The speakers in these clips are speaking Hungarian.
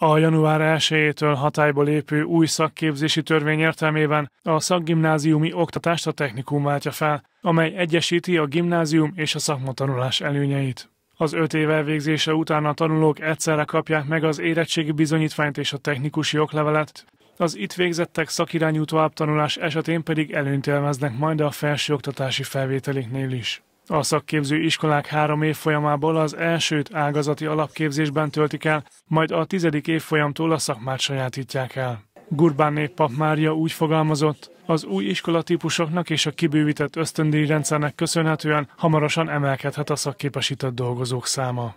A január 1-től hatályba lépő új szakképzési törvény értelmében a szakgimnáziumi oktatást a technikum váltja fel, amely egyesíti a gimnázium és a szakmatanulás előnyeit. Az öt év elvégzése után a tanulók egyszerre kapják meg az érettségi bizonyítványt és a technikusi oklevelet, az itt végzettek szakirányú továbbtanulás esetén pedig előnyt élveznek majd a felsőoktatási felvételiknél is. A szakképző iskolák három év folyamából az elsőt ágazati alapképzésben töltik el, majd a tizedik évfolyamtól a szakmát sajátítják el. Gurbán néppap Mária úgy fogalmazott, az új iskolatípusoknak és a kibővített ösztöndíjrendszernek köszönhetően hamarosan emelkedhet a szakképesített dolgozók száma.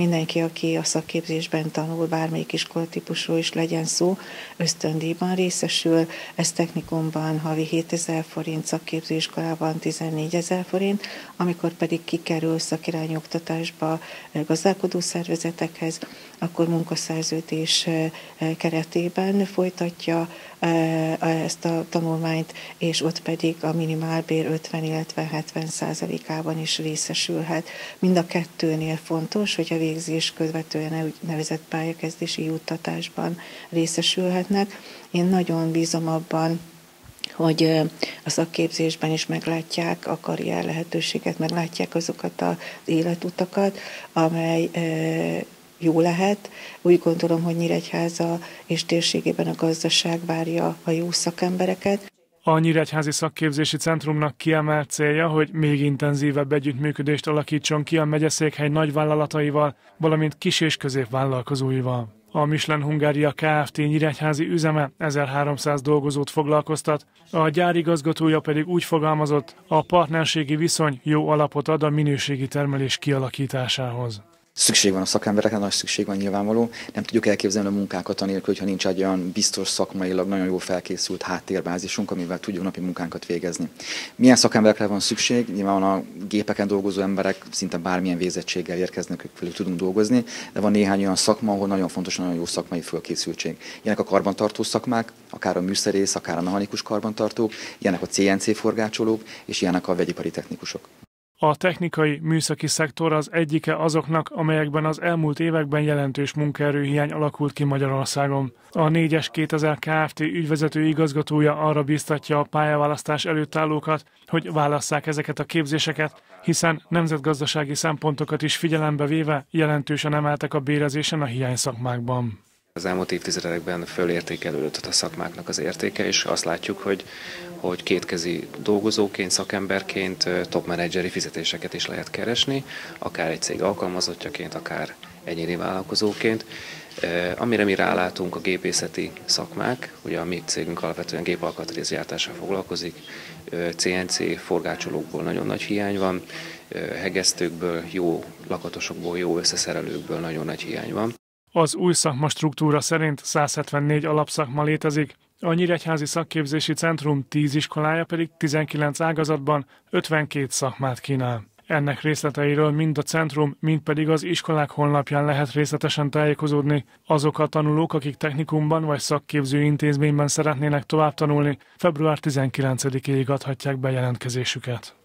Mindenki, aki a szakképzésben tanul, bármelyik iskolatípusról is legyen szó, ösztöndíjban részesül, ez technikumban havi 7000 forint, szakképzőiskolában 14 ezer forint, amikor pedig kikerül szakirányú oktatásba gazdálkodó szervezetekhez, akkor munkaszerződés keretében folytatja ezt a tanulmányt, és ott pedig a minimálbér 50, illetve 70 százalékában is részesülhet. Mind a kettőnél fontos, hogy a végzés követően nevezett pályakezdési juttatásban részesülhetnek. Én nagyon bízom abban, hogy a szakképzésben is meglátják a karrier lehetőséget, meglátják azokat az életutakat, amely jó lehet. Úgy gondolom, hogy Nyíregyháza és térségében a gazdaság várja a jó szakembereket. A Nyíregyházi Szakképzési Centrumnak kiemelt célja, hogy még intenzívebb együttműködést alakítson ki a megyeszékhely nagyvállalataival, valamint kis- és középvállalkozóival. A Michelin Hungária Kft. nyíregyházi üzeme 1300 dolgozót foglalkoztat, a gyárigazgatója pedig úgy fogalmazott, a partnerségi viszony jó alapot ad a minőségi termelés kialakításához. Szükség van a szakemberekre, nagy szükség van nyilvánvaló. Nem tudjuk elképzelni a munkákat anélkül, hogyha nincs egy olyan biztos szakmailag nagyon jól felkészült háttérbázisunk, amivel tudjuk napi munkánkat végezni. Milyen szakemberekre van szükség? Nyilván a gépeken dolgozó emberek szinte bármilyen végzettséggel érkeznek, ők tudunk dolgozni, de van néhány olyan szakma, ahol nagyon fontos, nagyon jó szakmai fölkészültség. Ilyenek a karbantartó szakmák, akár a műszerész, akár a mechanikus karbantartók, ilyenek a CNC forgácsolók, és ilyenek a vegyipari technikusok. A technikai műszaki szektor az egyike azoknak, amelyekben az elmúlt években jelentős munkaerőhiány alakult ki Magyarországon. A 4-es 2000 Kft. ügyvezető igazgatója arra biztatja a pályaválasztás előtt állókat, hogy válasszák ezeket a képzéseket, hiszen nemzetgazdasági szempontokat is figyelembe véve jelentősen emeltek a bérezésen a hiány szakmákban. Az elmúlt évtizedekben fölértékelődött a szakmáknak az értéke, és azt látjuk, hogy, hogy kétkezi dolgozóként, szakemberként top menedzseri fizetéseket is lehet keresni, akár egy cég alkalmazottjaként, akár egyéni vállalkozóként. Amire mi rálátunk a gépészeti szakmák, ugye a mi cégünk alapvetően gépalkatrészgyártással foglalkozik, CNC forgácsolókból nagyon nagy hiány van, hegesztőkből, jó lakatosokból, jó összeszerelőkből nagyon nagy hiány van. Az új szakma struktúra szerint 174 alapszakma létezik, a Nyíregyházi Szakképzési Centrum 10 iskolája pedig 19 ágazatban 52 szakmát kínál. Ennek részleteiről mind a centrum, mind pedig az iskolák honlapján lehet részletesen tájékozódni. Azok a tanulók, akik technikumban vagy szakképző intézményben szeretnének tovább tanulni, február 19-ig adhatják be jelentkezésüket.